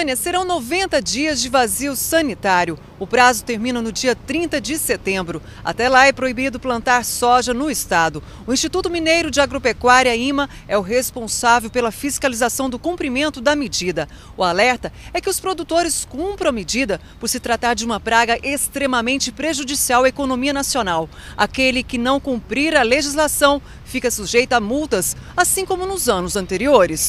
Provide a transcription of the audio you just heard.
Goiânia serão 90 dias de vazio sanitário. O prazo termina no dia 30 de setembro. Até lá é proibido plantar soja no estado. O Instituto Mineiro de Agropecuária, IMA, é o responsável pela fiscalização do cumprimento da medida. O alerta é que os produtores cumpram a medida por se tratar de uma praga extremamente prejudicial à economia nacional. Aquele que não cumprir a legislação fica sujeito a multas, assim como nos anos anteriores.